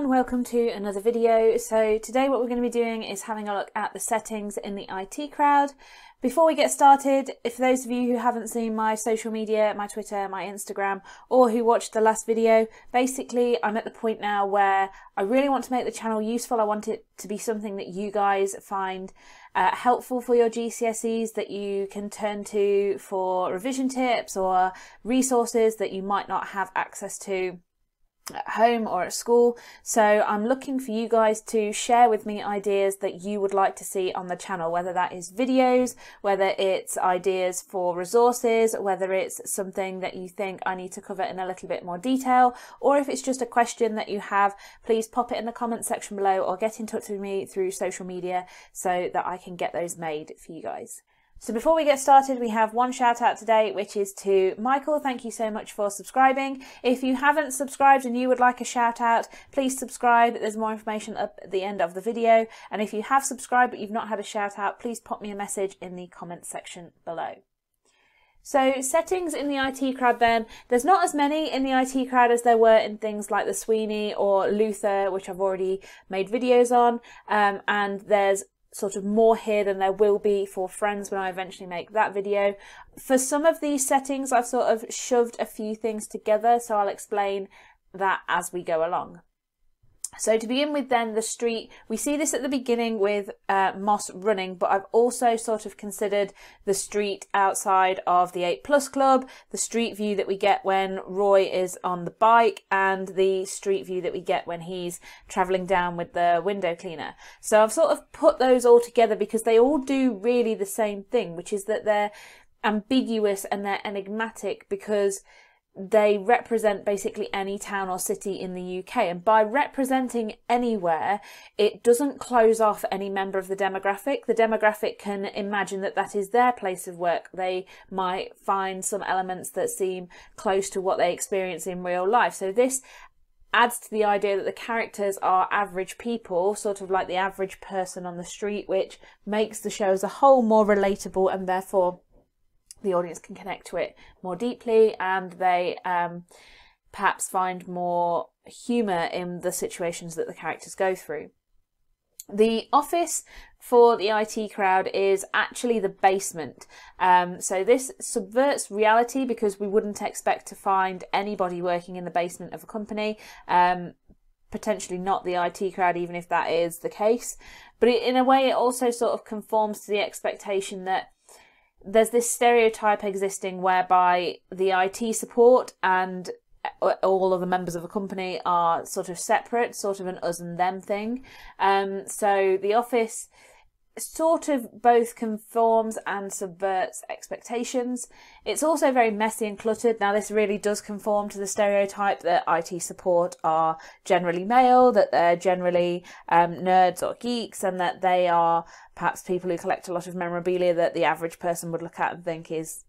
everyone, welcome to another video. So today what we're going to be doing is having a look at the settings in the IT crowd. Before we get started, if those of you who haven't seen my social media, my Twitter, my Instagram, or who watched the last video, basically I'm at the point now where I really want to make the channel useful. I want it to be something that you guys find uh, helpful for your GCSEs that you can turn to for revision tips or resources that you might not have access to at home or at school. So I'm looking for you guys to share with me ideas that you would like to see on the channel, whether that is videos, whether it's ideas for resources, whether it's something that you think I need to cover in a little bit more detail, or if it's just a question that you have, please pop it in the comment section below or get in touch with me through social media so that I can get those made for you guys. So before we get started, we have one shout out today, which is to Michael. Thank you so much for subscribing. If you haven't subscribed and you would like a shout out, please subscribe. There's more information up at the end of the video. And if you have subscribed but you've not had a shout out, please pop me a message in the comments section below. So settings in the IT crowd then, there's not as many in the IT crowd as there were in things like the Sweeney or Luther, which I've already made videos on. Um, and there's sort of more here than there will be for friends when I eventually make that video. For some of these settings, I've sort of shoved a few things together, so I'll explain that as we go along. So to begin with then the street, we see this at the beginning with uh, Moss running, but I've also sort of considered the street outside of the 8 Plus Club, the street view that we get when Roy is on the bike, and the street view that we get when he's travelling down with the window cleaner. So I've sort of put those all together because they all do really the same thing, which is that they're ambiguous and they're enigmatic because they represent basically any town or city in the UK. And by representing anywhere, it doesn't close off any member of the demographic. The demographic can imagine that that is their place of work. They might find some elements that seem close to what they experience in real life. So this adds to the idea that the characters are average people, sort of like the average person on the street, which makes the show as a whole more relatable and therefore the audience can connect to it more deeply and they um, perhaps find more humour in the situations that the characters go through. The office for the IT crowd is actually the basement. Um, so this subverts reality because we wouldn't expect to find anybody working in the basement of a company. Um, potentially not the IT crowd, even if that is the case. But in a way, it also sort of conforms to the expectation that there's this stereotype existing whereby the IT support and all of the members of a company are sort of separate, sort of an us and them thing. Um, so the office sort of both conforms and subverts expectations. It's also very messy and cluttered. Now, this really does conform to the stereotype that IT support are generally male, that they're generally um, nerds or geeks, and that they are perhaps people who collect a lot of memorabilia that the average person would look at and think is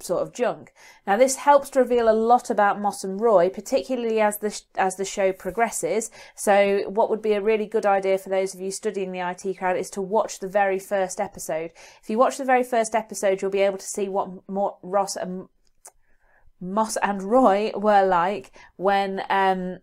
sort of junk. Now this helps to reveal a lot about Moss and Roy, particularly as the as the show progresses. So what would be a really good idea for those of you studying the IT crowd is to watch the very first episode. If you watch the very first episode, you'll be able to see what more Ross and Moss and Roy were like when um,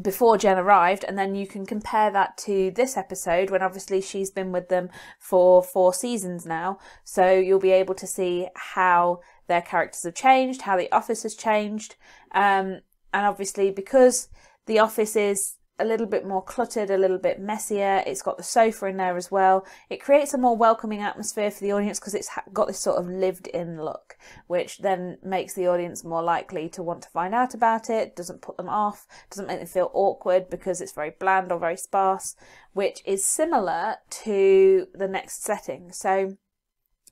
before Jen arrived, and then you can compare that to this episode when obviously she's been with them for four seasons now. So you'll be able to see how their characters have changed, how the office has changed, um, and obviously because the office is a little bit more cluttered, a little bit messier. It's got the sofa in there as well. It creates a more welcoming atmosphere for the audience because it's got this sort of lived in look, which then makes the audience more likely to want to find out about it, doesn't put them off, doesn't make them feel awkward because it's very bland or very sparse, which is similar to the next setting. So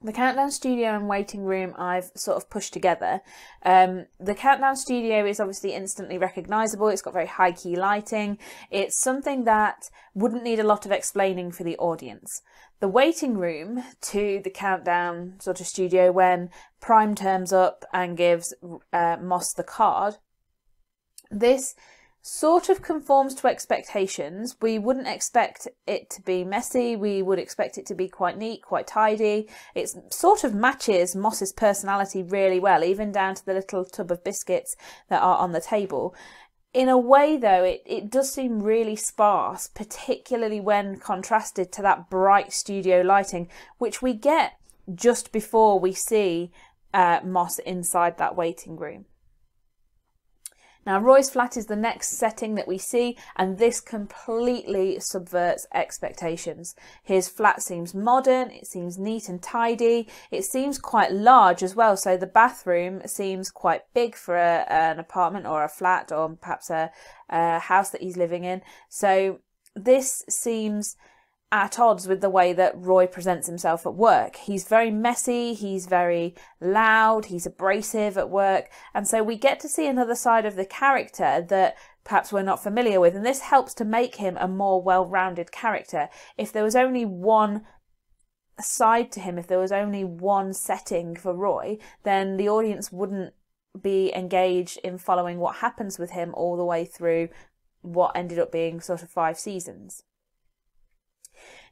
the countdown studio and waiting room I've sort of pushed together. Um, the countdown studio is obviously instantly recognizable. It's got very high key lighting. It's something that wouldn't need a lot of explaining for the audience. The waiting room to the countdown sort of studio when Prime turns up and gives uh, Moss the card. This sort of conforms to expectations. We wouldn't expect it to be messy. We would expect it to be quite neat, quite tidy. It sort of matches Moss's personality really well, even down to the little tub of biscuits that are on the table. In a way, though, it, it does seem really sparse, particularly when contrasted to that bright studio lighting, which we get just before we see uh, Moss inside that waiting room. Now, Roy's flat is the next setting that we see, and this completely subverts expectations. His flat seems modern, it seems neat and tidy, it seems quite large as well. So, the bathroom seems quite big for a, an apartment or a flat or perhaps a, a house that he's living in. So, this seems at odds with the way that Roy presents himself at work. He's very messy, he's very loud, he's abrasive at work, and so we get to see another side of the character that perhaps we're not familiar with, and this helps to make him a more well rounded character. If there was only one side to him, if there was only one setting for Roy, then the audience wouldn't be engaged in following what happens with him all the way through what ended up being sort of five seasons.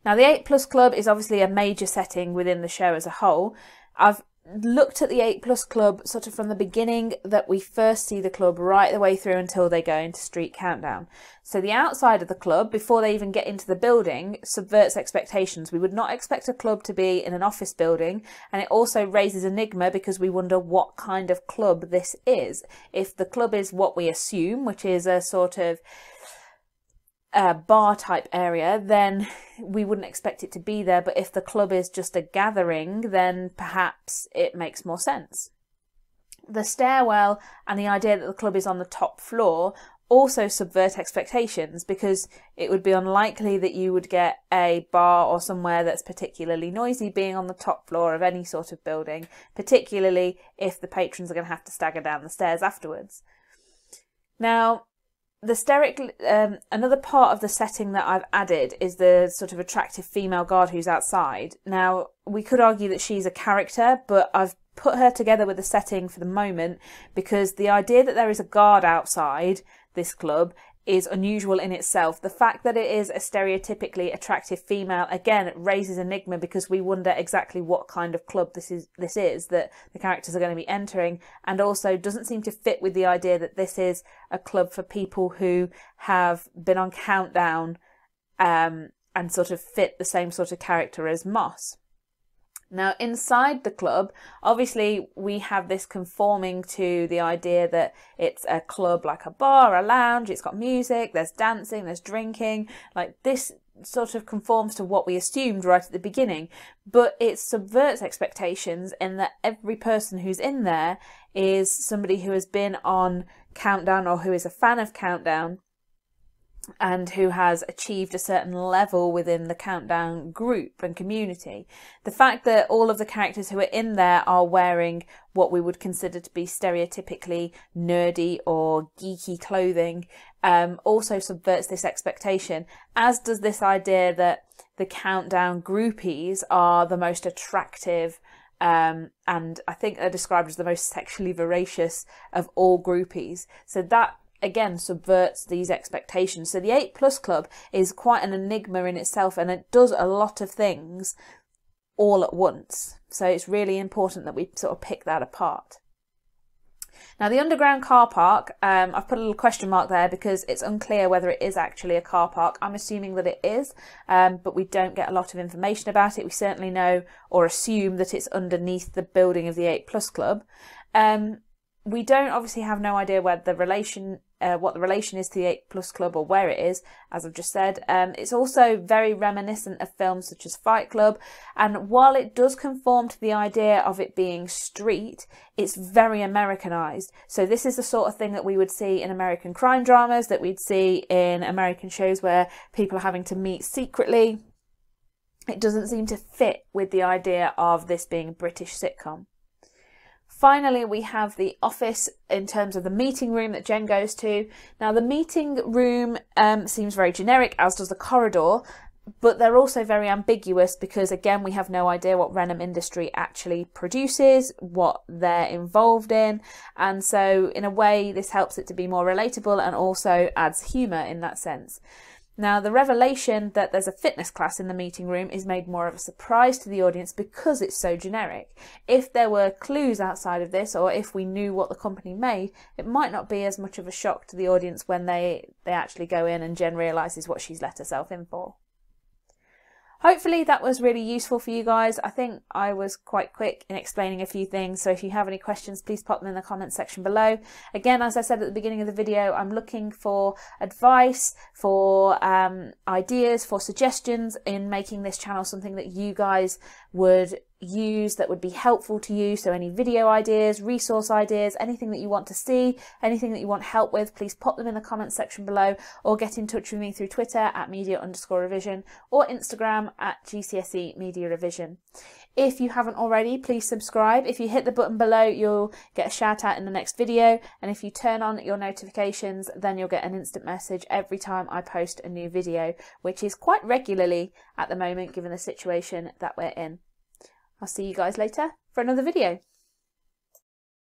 Now, the 8 Plus Club is obviously a major setting within the show as a whole. I've looked at the 8 Plus Club sort of from the beginning that we first see the club right the way through until they go into Street Countdown. So the outside of the club, before they even get into the building, subverts expectations. We would not expect a club to be in an office building, and it also raises enigma because we wonder what kind of club this is. If the club is what we assume, which is a sort of a bar type area, then we wouldn't expect it to be there. But if the club is just a gathering, then perhaps it makes more sense. The stairwell and the idea that the club is on the top floor also subvert expectations because it would be unlikely that you would get a bar or somewhere that's particularly noisy being on the top floor of any sort of building, particularly if the patrons are going to have to stagger down the stairs afterwards. Now, the steric um, another part of the setting that I've added is the sort of attractive female guard who's outside. Now, we could argue that she's a character, but I've put her together with the setting for the moment because the idea that there is a guard outside this club is unusual in itself. The fact that it is a stereotypically attractive female again raises enigma because we wonder exactly what kind of club this is this is that the characters are going to be entering and also doesn't seem to fit with the idea that this is a club for people who have been on countdown um, and sort of fit the same sort of character as Moss. Now, inside the club, obviously, we have this conforming to the idea that it's a club like a bar, a lounge, it's got music, there's dancing, there's drinking. Like, this sort of conforms to what we assumed right at the beginning, but it subverts expectations in that every person who's in there is somebody who has been on Countdown or who is a fan of Countdown and who has achieved a certain level within the countdown group and community. The fact that all of the characters who are in there are wearing what we would consider to be stereotypically nerdy or geeky clothing um, also subverts this expectation, as does this idea that the countdown groupies are the most attractive um, and I think they're described as the most sexually voracious of all groupies. So that again subverts these expectations. So the 8 Plus Club is quite an enigma in itself and it does a lot of things all at once. So it's really important that we sort of pick that apart. Now, the underground car park, um, I've put a little question mark there because it's unclear whether it is actually a car park. I'm assuming that it is, um, but we don't get a lot of information about it. We certainly know or assume that it's underneath the building of the 8 Plus Club. Um, we don't obviously have no idea where the relation uh, what the relation is to the 8 Plus Club or where it is, as I've just said. Um, it's also very reminiscent of films such as Fight Club, and while it does conform to the idea of it being street, it's very Americanized. So this is the sort of thing that we would see in American crime dramas, that we'd see in American shows where people are having to meet secretly. It doesn't seem to fit with the idea of this being a British sitcom. Finally, we have the office in terms of the meeting room that Jen goes to. Now, the meeting room um, seems very generic, as does the corridor, but they're also very ambiguous because, again, we have no idea what Reynholm Industry actually produces, what they're involved in, and so in a way, this helps it to be more relatable and also adds humour in that sense. Now, the revelation that there's a fitness class in the meeting room is made more of a surprise to the audience because it's so generic. If there were clues outside of this, or if we knew what the company made, it might not be as much of a shock to the audience when they, they actually go in and Jen realises what she's let herself in for. Hopefully that was really useful for you guys. I think I was quite quick in explaining a few things. So if you have any questions, please pop them in the comments section below. Again, as I said at the beginning of the video, I'm looking for advice, for um, ideas, for suggestions in making this channel something that you guys would use that would be helpful to you. So any video ideas, resource ideas, anything that you want to see, anything that you want help with, please pop them in the comments section below or get in touch with me through Twitter at media underscore revision or Instagram at GCSE media revision. If you haven't already, please subscribe. If you hit the button below, you'll get a shout out in the next video. And if you turn on your notifications, then you'll get an instant message every time I post a new video, which is quite regularly at the moment, given the situation that we're in. I'll see you guys later for another video.